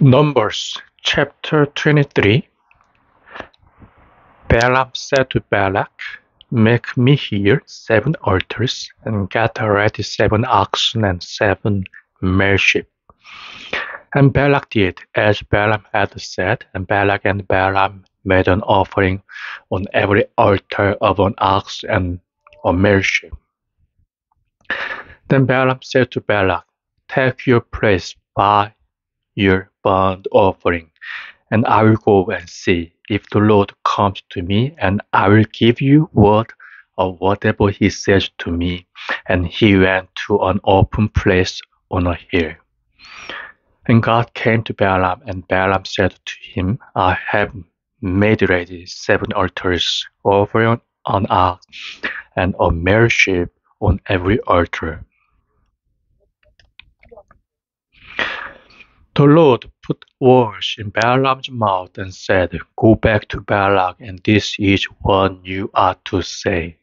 Numbers chapter 23 Balaam said to Balak, Make me here seven altars, and gather ready seven oxen and seven male sheep. And Balak did as Balaam had said, and Balak and Balaam made an offering on every altar of an ox and a male sheep. Then Balaam said to Balak, Take your place by your burnt offering, and I will go and see if the Lord comes to me, and I will give you word of whatever he says to me. And he went to an open place on a hill. And God came to Balaam, and Balaam said to him, I have made ready seven altars offering an ox and a male sheep on every altar. The Lord put words in Balaam's mouth and said, Go back to Balak, and this is what you are to say.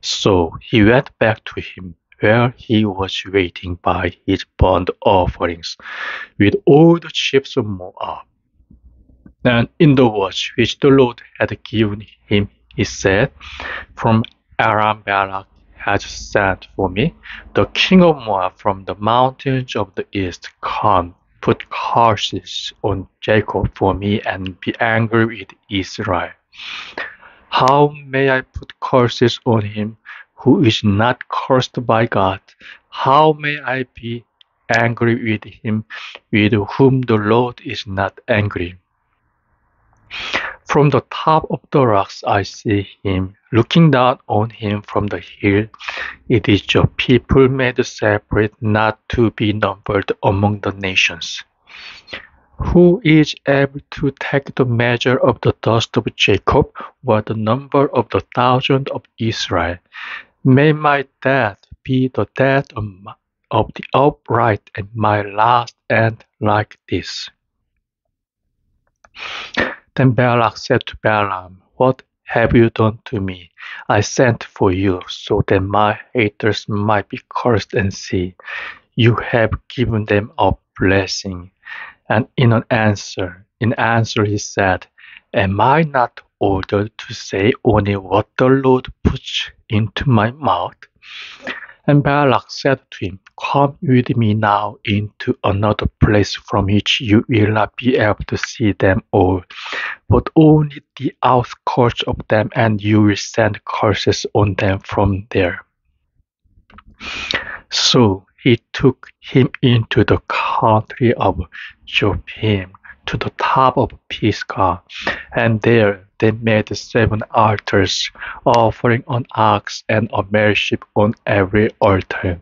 So he went back to him, where he was waiting by his burnt offerings, with all the chiefs of Moab. And in the words which the Lord had given him, he said, From Aram Balak has sent for me, the king of Moab from the mountains of the east. Come, put curses on Jacob for me and be angry with Israel. How may I put curses on him who is not cursed by God? How may I be angry with him with whom the Lord is not angry? From the top of the rocks I see him, looking down on him from the hill. It is a people made separate, not to be numbered among the nations. Who is able to take the measure of the dust of Jacob, or the number of the thousand of Israel? May my death be the death of, my, of the upright, and my last end like this. Then Balak said to Balaam, What have you done to me? I sent for you so that my haters might be cursed and see. You have given them a blessing. And in an answer, in answer he said, Am I not ordered to say only what the Lord puts into my mouth? And Balak said to him, Come with me now into another place from which you will not be able to see them all, but only the outskirts of them, and you will send curses on them from there. So he took him into the country of Jophim to the top of Pisgah, and there they made seven altars, offering an ox and a male sheep on every altar.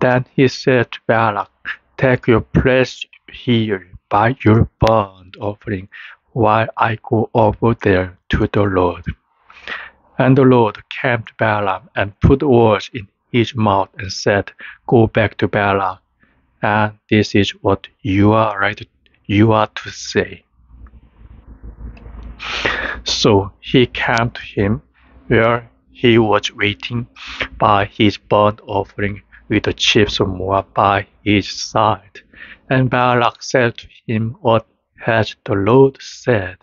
Then he said to Balak, Take your place here by your burnt offering, while I go over there to the Lord. And the Lord came to Balaam and put words in his mouth and said, Go back to Balak, and this is what you are right you are to say. So he came to him where he was waiting by his burnt offering with the chiefs of Moab by his side. And Balak said to him, What has the Lord said?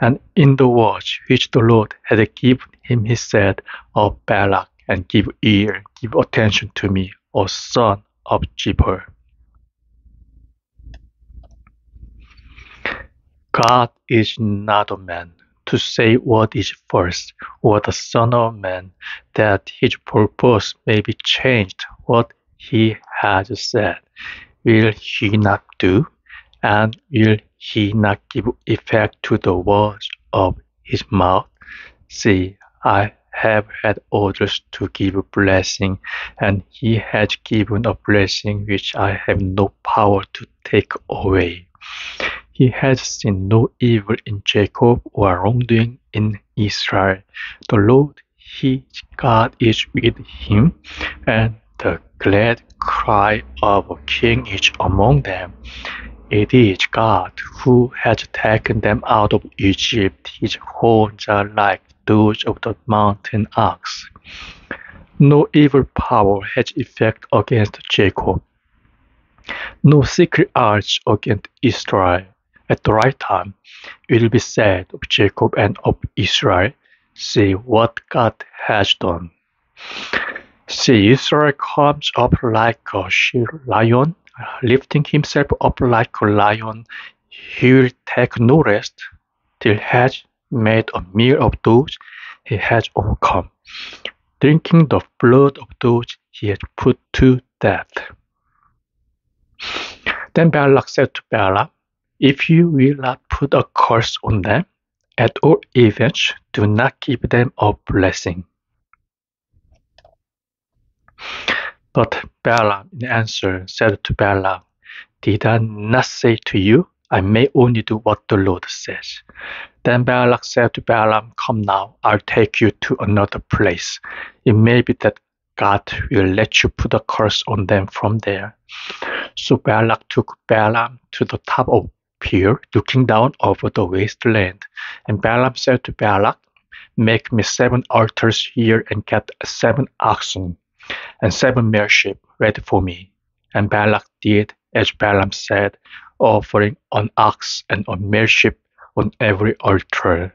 And in the words which the Lord had given him, he said, Of Balak, and give ear, give attention to me, O son of Zippor. God is not a man to say what is first, or the Son of Man, that his purpose may be changed what he has said. Will he not do, and will he not give effect to the words of his mouth? See, I have had orders to give a blessing, and he has given a blessing which I have no power to take away. He has seen no evil in Jacob or wrongdoing in Israel. The Lord his God is with him, and the glad cry of a king is among them. It is God who has taken them out of Egypt. His horns are like those of the mountain ox. No evil power has effect against Jacob. no secret arts against Israel. At the right time, it will be said of Jacob and of Israel, See what God has done. See, Israel comes up like a she lion, lifting himself up like a lion. He will take no rest till he has made a meal of those he has overcome, drinking the blood of those he has put to death. Then Balak said to Balaam, If you will not put a curse on them, at all events do not give them a blessing. But Balaam in answer said to Balak, Did I not say to you, I may only do what the Lord says? Then Balak said to Balaam, Come now, I'll take you to another place. It may be that God will let you put a curse on them from there. So Balak took Balaam to the top of Peor, looking down over the wasteland. And Balaam said to Balak, Make me seven altars here and get seven oxen and seven male sheep ready for me. And Balak did as Balaam said, offering an ox and a male sheep on every altar.